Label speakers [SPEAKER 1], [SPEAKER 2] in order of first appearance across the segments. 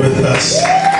[SPEAKER 1] with us.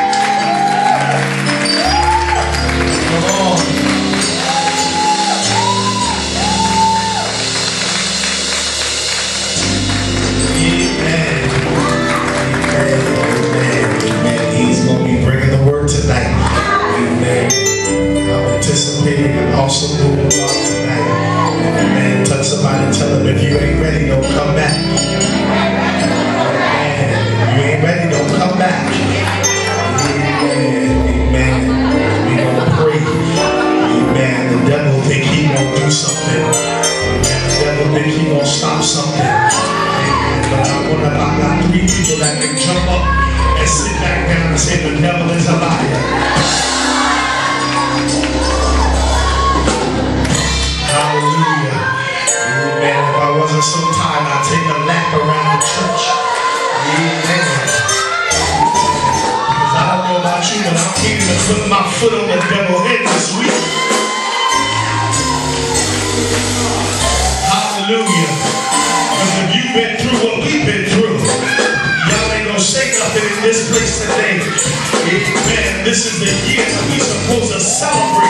[SPEAKER 1] this place today. Amen. This is the year that we supposed to celebrate.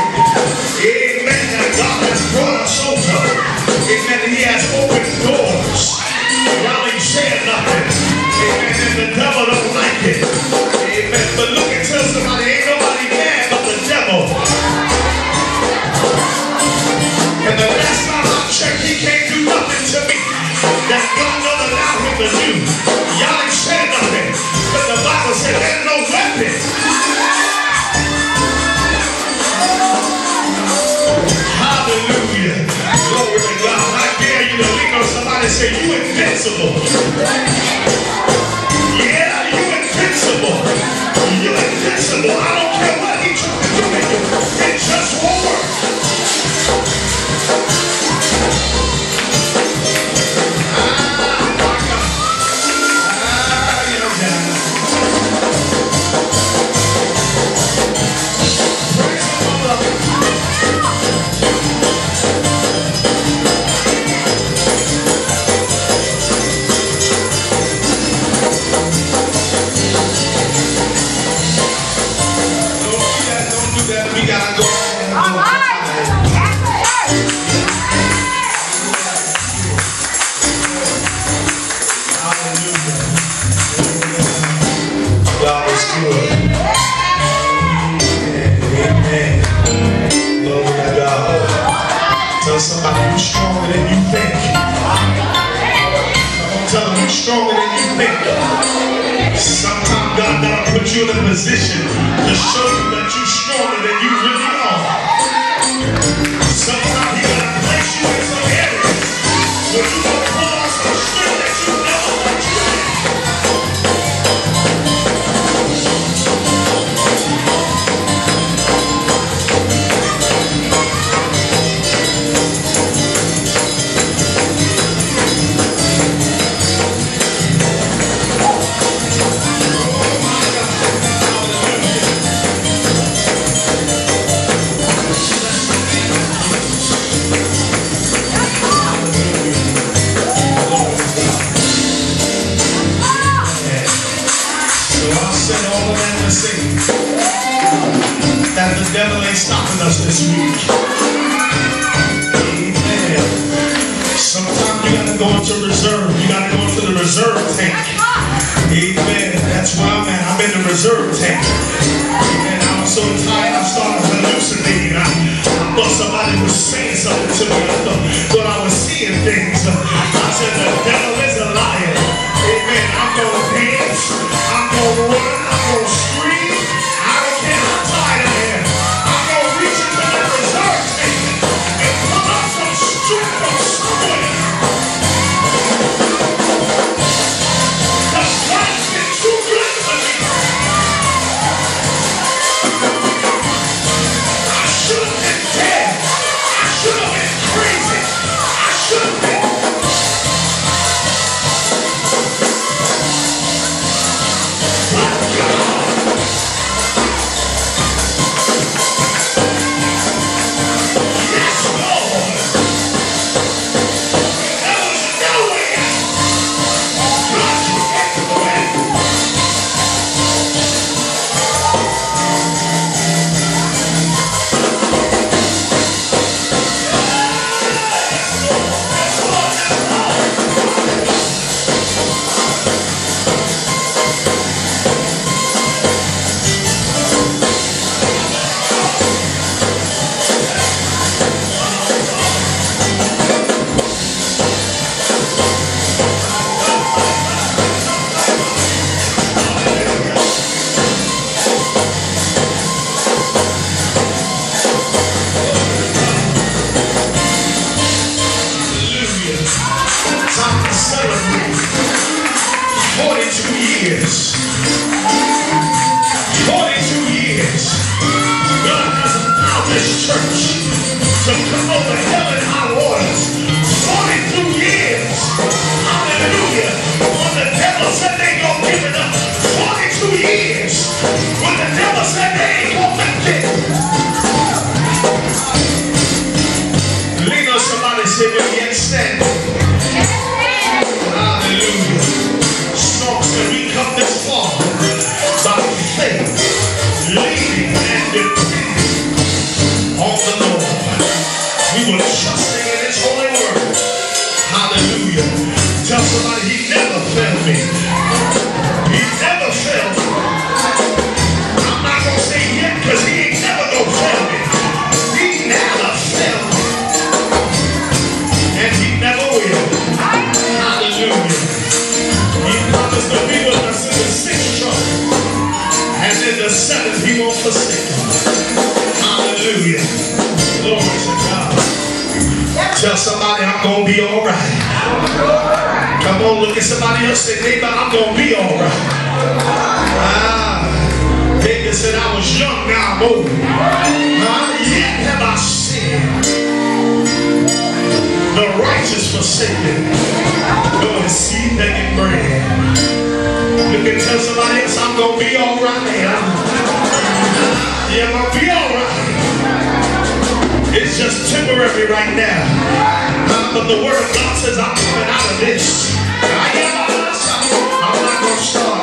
[SPEAKER 1] say you invincible. Yeah, you invincible. You invincible. Everybody, he never failed me. at somebody else and say, neighbor, I'm going to be all right. Ah, David said, I was young, now I'm old. Not yet have I sinned. The righteous forsaken, nor his seed begging bread. You can tell somebody else, I'm going to be all right now. Yeah, I'm going to be all right. It's just temporary right now. But the word of God says I'm coming out of this. história.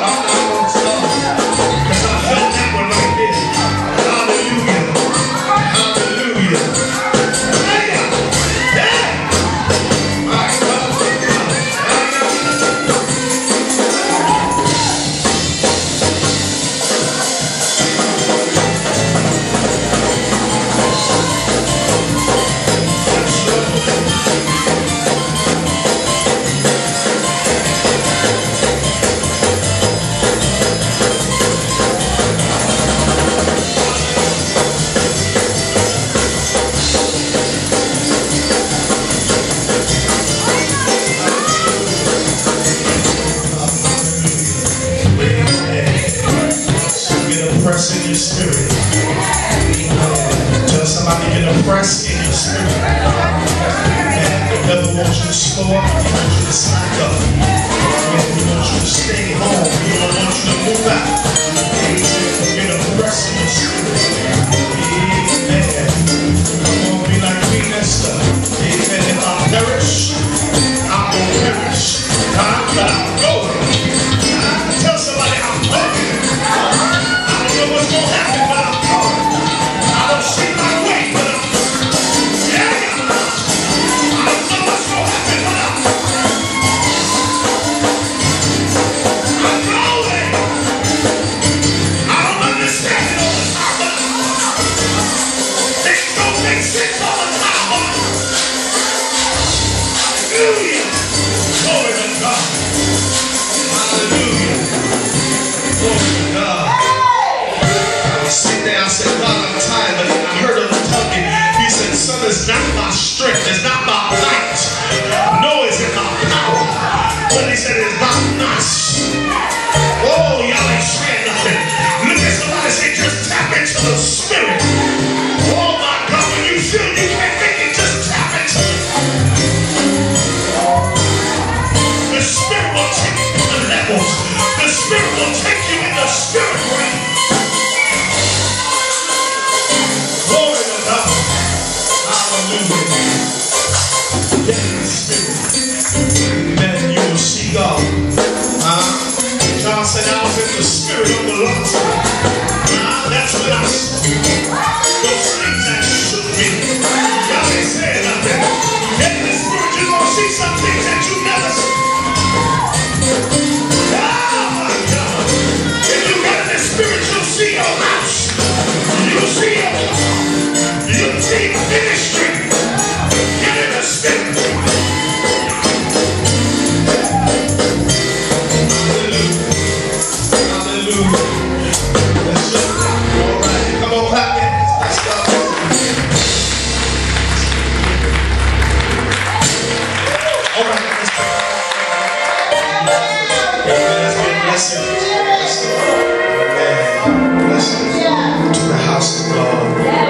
[SPEAKER 1] blessings. Amen. Blessings to the house of God.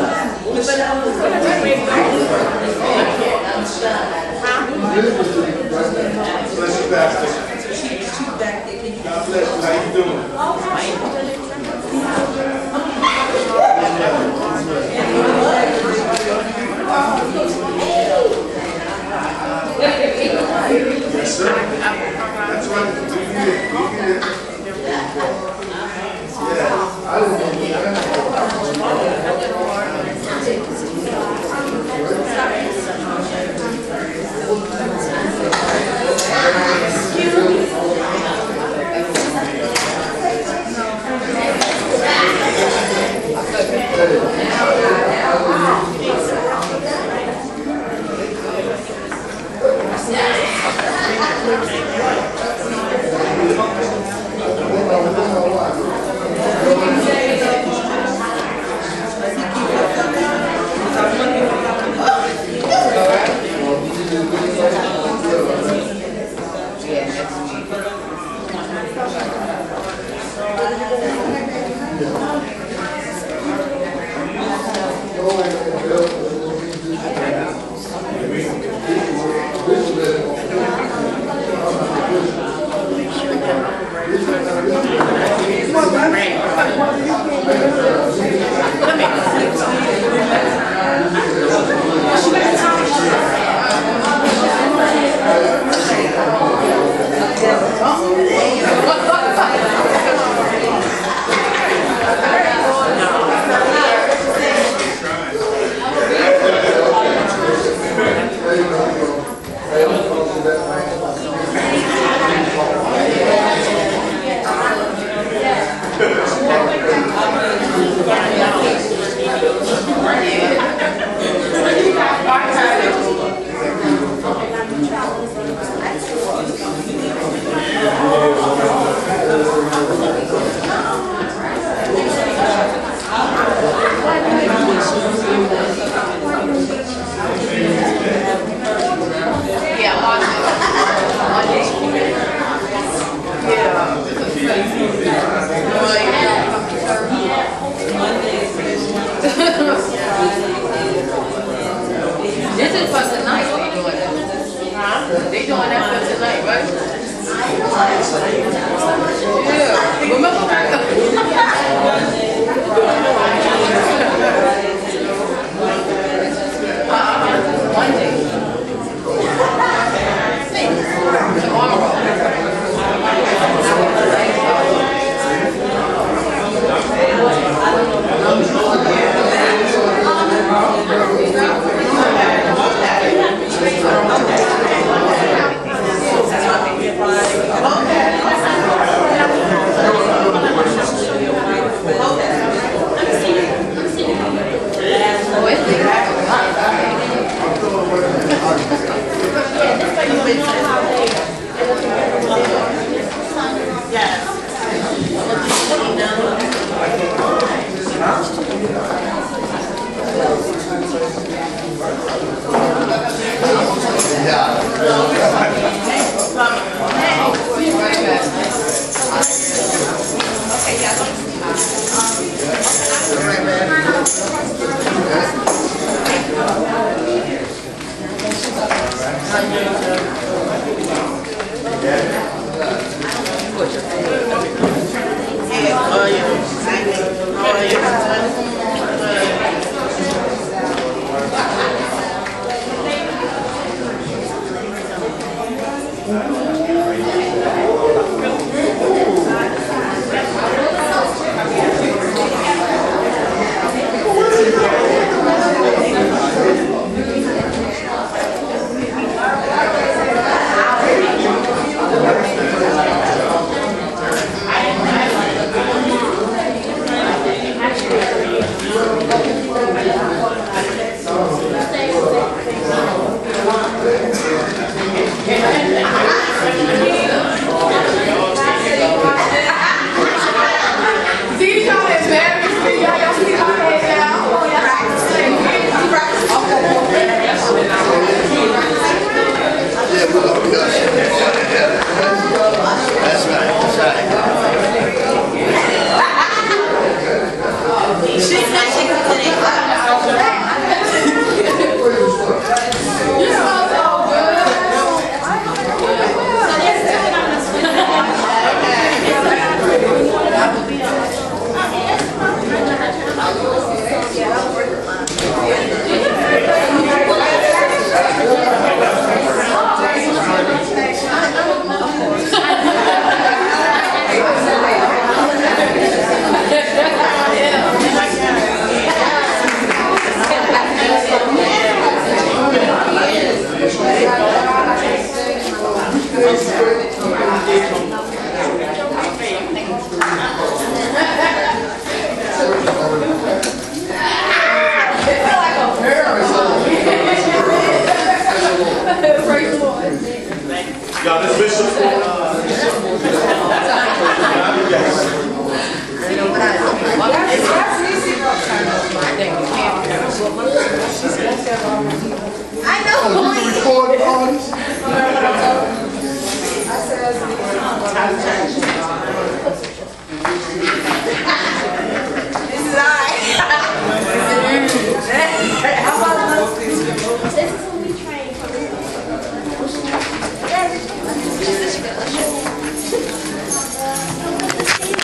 [SPEAKER 1] But I was going to make.